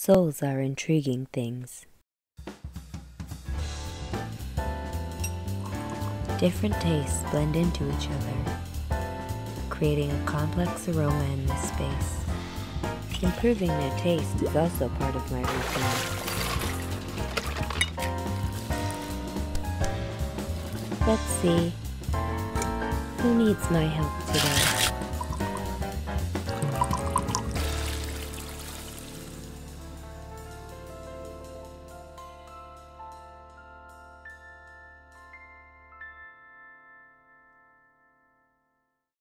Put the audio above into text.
Souls are intriguing things. Different tastes blend into each other, creating a complex aroma in this space. Improving their taste is also part of my routine. Let's see. Who needs my help today?